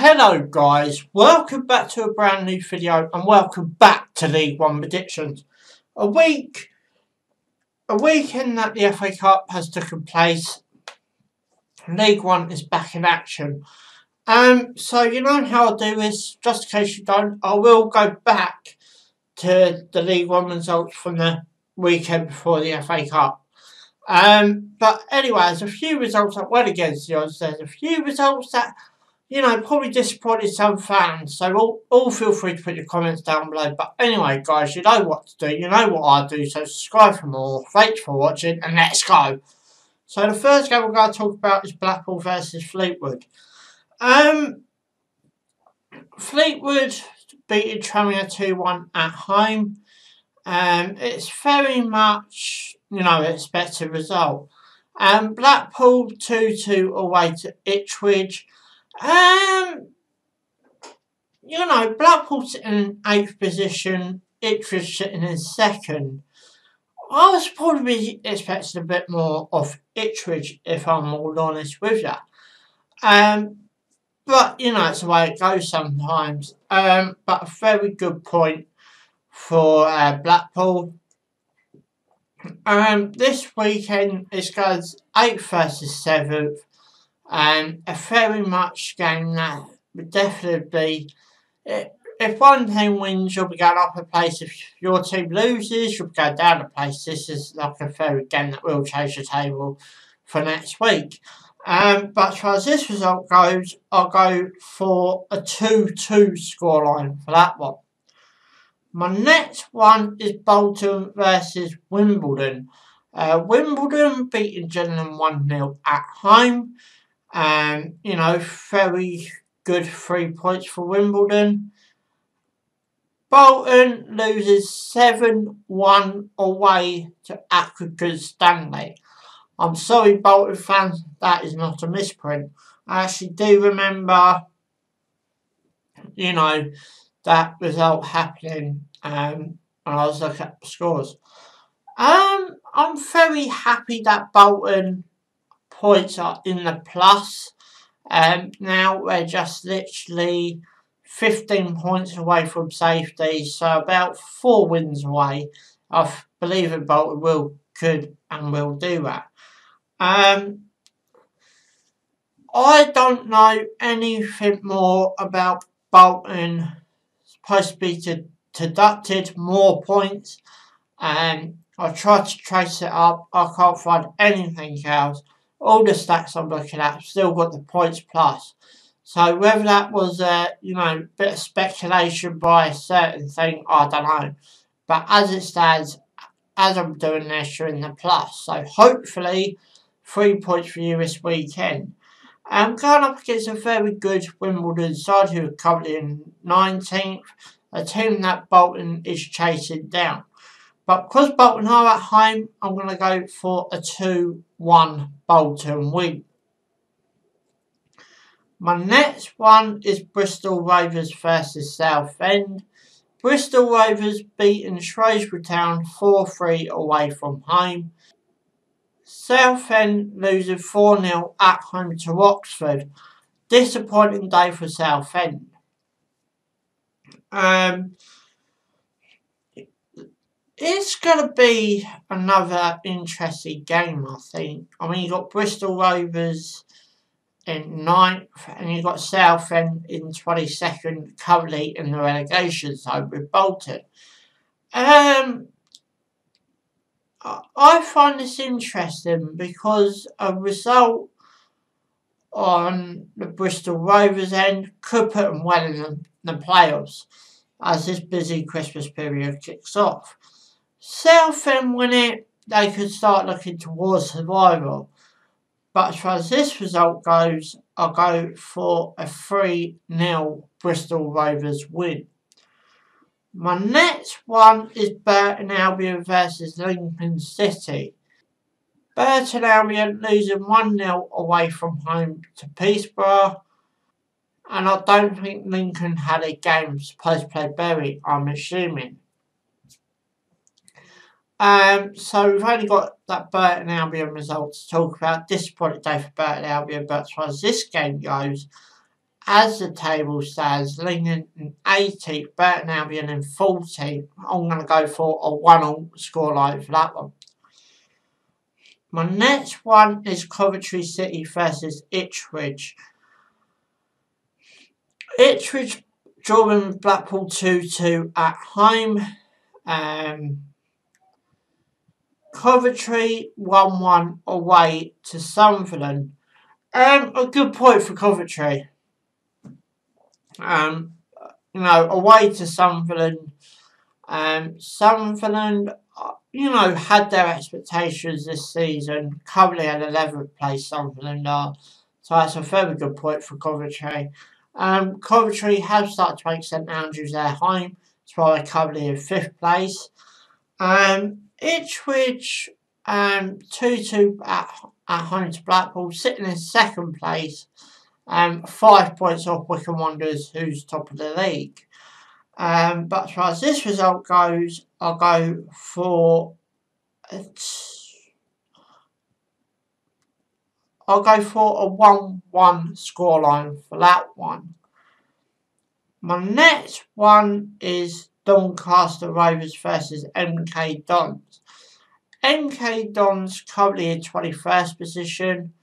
Hello guys, welcome back to a brand new video and welcome back to League One predictions. A week, a weekend that the FA Cup has taken place, League One is back in action. Um, so you know how I do this, just in case you don't, I will go back to the League One results from the weekend before the FA Cup. Um, but anyway, there's a few results that went against the odds. There's a few results that you know, probably disappointed some fans. So all, all feel free to put your comments down below. But anyway, guys, you know what to do. You know what I do. So subscribe for more. Thanks for watching, and let's go. So the first game we're going to talk about is Blackpool versus Fleetwood. Um, Fleetwood beating Tranmere 2-1 at home. Um, it's very much, you know, expected result. Um, Blackpool 2-2 away to Ipswich. Um, you know, Blackpool in eighth position, Ipswich sitting in second. I was probably expecting a bit more of Ipswich, if I'm all honest with you. Um, but, you know, it's the way it goes sometimes. Um, but a very good point for uh, Blackpool. Um, this weekend, it goes 8th versus 7th. Um, a very much game that would definitely be, if one team wins, you'll be going up a place. If your team loses, you'll go down a place. This is like a very game that will change the table for next week. Um, but as far as this result goes, I'll go for a 2-2 scoreline for that one. My next one is Bolton versus Wimbledon. Uh, Wimbledon beating Gillingham 1-0 at home. Um, you know, very good three points for Wimbledon. Bolton loses 7-1 away to Accrington Stanley. I'm sorry, Bolton fans, that is not a misprint. I actually do remember, you know, that result happening um, when I was looking at the scores. Um, I'm very happy that Bolton points are in the plus. Um, now we're just literally 15 points away from safety, so about four wins away. I believe in Bolton will, could and will do that. Um, I don't know anything more about Bolton. supposed to be to, deducted more points. And um, I tried to trace it up. I can't find anything else all the stats I'm looking at still got the points plus. So whether that was, uh, you know, a bit of speculation by a certain thing, I don't know. But as it stands, as I'm doing this, you're in the plus. So hopefully, three points for you this weekend. I'm going up against a very good Wimbledon side who are currently in 19th, a team that Bolton is chasing down. But because Bolton are at home, I'm going to go for a 2-1 Bolton win. My next one is Bristol Rovers versus Southend. Bristol Rovers beaten Shrewsbury Town 4-3 away from home. Southend losing 4-0 at home to Oxford. Disappointing day for Southend. Um, it's going to be another interesting game, I think. I mean, you've got Bristol Rovers in ninth, and you've got Southend in 22nd, currently in the relegation zone with Bolton. Um, I find this interesting because a result on the Bristol Rovers end could put them well in the, the playoffs as this busy Christmas period kicks off. Southend win it, they could start looking towards survival. But as far as this result goes, I'll go for a 3 0 Bristol Rovers win. My next one is Burton Albion versus Lincoln City. Burton Albion losing 1 0 away from home to Peterborough. And I don't think Lincoln had a game supposed to play Bury, I'm assuming. Um, so we've only got that Burton Albion result to talk about. Disappointing day for Burton Albion, but as far as this game goes, as the table stands, Lincoln in 18th, Burton Albion in 14th. I'm going to go for a 1-all scoreline for that one. My next one is Coventry City versus Ipswich. Ipswich drawing Blackpool 2-2 at home. Um, Coventry 1-1 away to Sunderland. Um, a good point for Coventry. Um, you know, away to Sunderland. Um, Sunderland, uh, you know, had their expectations this season. Currently at 11th place, Sunderland are. So that's a very good point for Coventry. Um, Coventry have started to make St Andrews their home. That's why they're currently in 5th place. Um, Ipswich, um, 2-2 at, at home to Blackpool, sitting in second place. Um, five points off Wycombe Wanderers, who's top of the league. Um, but as far as this result goes, I'll go for I'll go for a 1-1 scoreline for that one. My next one is Doncaster Rovers versus MK Dons. MK Dons currently in 21st position.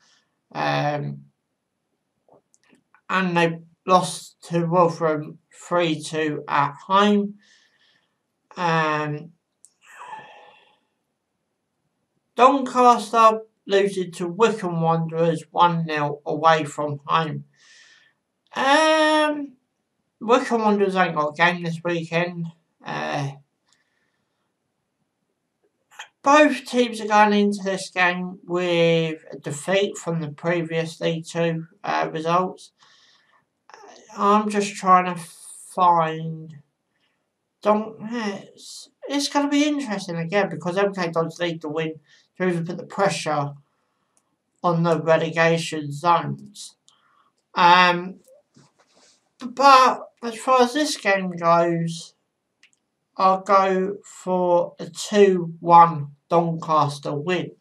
Um, and they lost to Rotherham 3 2 at home. Um, Doncaster losing to Wycombe Wanderers 1 0 away from home. Um, Wycombe Wanderers ain't got a game this weekend. Uh, both teams are going into this game with a defeat from the previous Two uh, results. I'm just trying to find. Don't. It's, it's going to be interesting again because MK Dons need to win to even put the pressure on the relegation zones. Um, but as far as this game goes, I'll go for a 2 1 Doncaster win.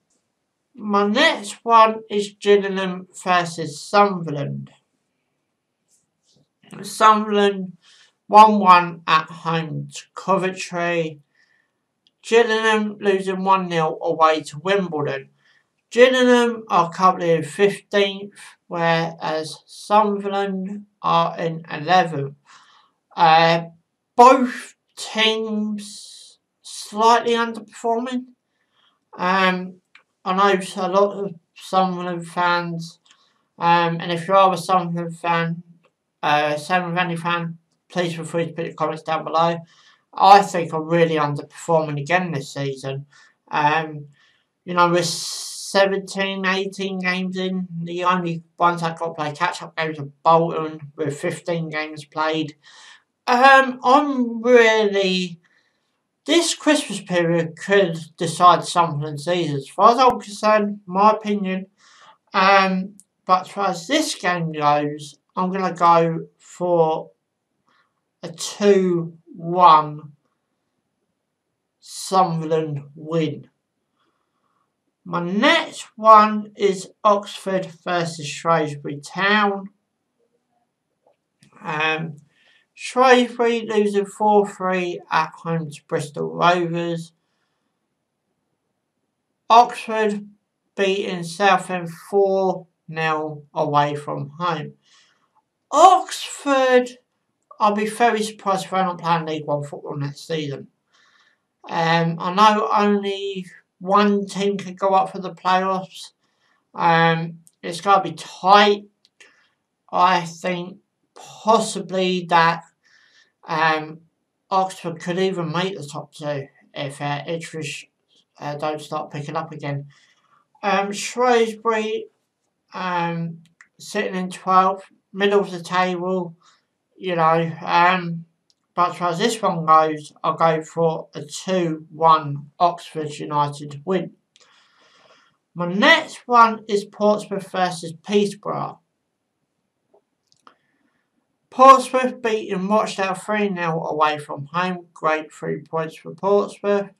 My next one is Gillingham versus Sunderland. Sunderland 1 1 at home to Coventry. Gillingham losing 1 0 away to Wimbledon. Gillingham are currently in 15th, whereas Sunderland are in 11th. Uh, both teams slightly underperforming. Um, I know a lot of Sunderland fans, um, and if you are a Sunderland fan, uh, Sam fan, please feel free to put your comments down below. I think I'm really underperforming again this season. Um, you know, we're 17, 18 games in. The only ones I got to play catch-up games are Bolton with 15 games played. Um, I'm really... This Christmas period could decide something season. As far as I'm concerned, my opinion. Um, but as far as this game goes, I'm going to go for a 2-1 Sunderland win. My next one is Oxford versus Shrewsbury Town. Um, Shrewsbury losing 4-3 at home to Bristol Rovers. Oxford beating Southend 4 0 away from home. Oxford, I'll be very surprised if they're not playing League One football next season. Um, I know only one team can go up for the playoffs. Um, it's going to be tight. I think possibly that um, Oxford could even make the top two if uh, Ipswich uh, don't start picking up again. Um, Shrewsbury um, sitting in 12th, middle of the table, you know. Um, but as this one goes, I'll go for a 2-1 Oxford United win. My next one is Portsmouth versus Peterborough. Portsmouth beating Rochdale 3 0 away from home. Great three points for Portsmouth.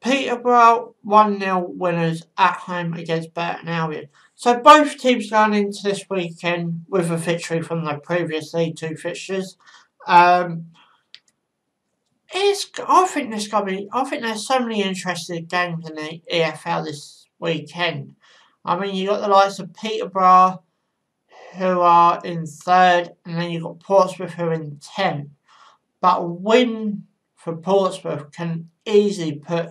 Peterborough 1-0 winners at home against Burton Albion. So both teams going into this weekend with a victory from the previous League Two fixtures. Um, it's, I think there's to be, I think there's so many interesting games in the EFL this weekend. I mean, you got the likes of Peterborough, who are in third, and then you've got Portsmouth, who are in tenth. But a win for Portsmouth can easily put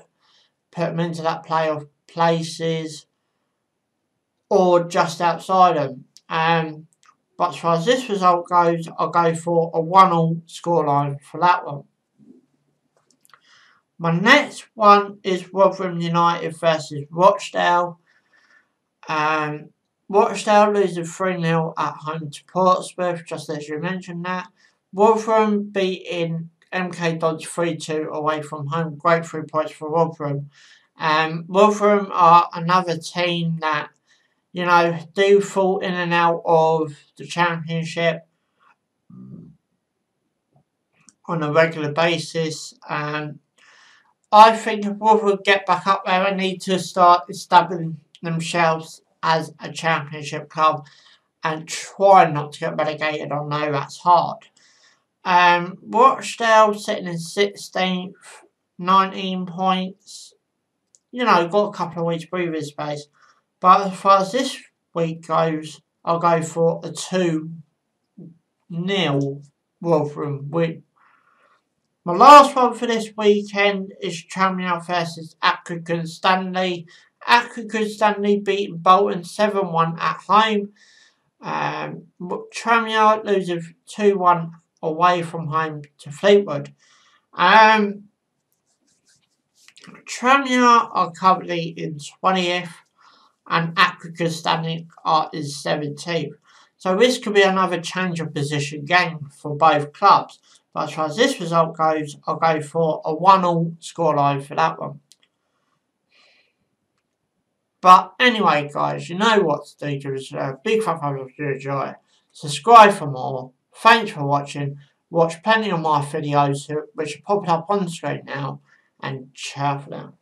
put them into that playoff places or just outside them. Um, but as far as this result goes, I'll go for a 1-all scoreline for that one. My next one is Rotherham United versus Rochdale. Um, Rochdale losing 3 0 at home to Portsmouth, just as you mentioned that. Rotherham beating MK Dons 3 2 away from home. Great three points for Rotherham. Um, Rotherham are another team that, you know, do fall in and out of the Championship on a regular basis. Um, I think if Rotherham get back up there, they need to start establishing themselves as a championship club and try not to get relegated. I know that's hard. Um, Rochdale sitting in 16th, 19 points. You know, got a couple of weeks breathing space. But as far as this week goes, I'll go for a 2 nil Rotherham win. My last one for this weekend is Tranmere versus Accrington Stanley. Accrington Stanley beating Bolton 7-1 at home. Um, Tranmere losing 2-1 away from home to Fleetwood. Um, Tranmere are currently in 20th and Accrington Stanley are in 17th. So this could be another change of position game for both clubs. But as far as this result goes, I'll go for a 1-all scoreline for that one. But anyway, guys, you know what to do. Us a big up if you enjoy. Subscribe for more. Thanks for watching. Watch plenty of my videos which are popping up on the screen now. And ciao for now.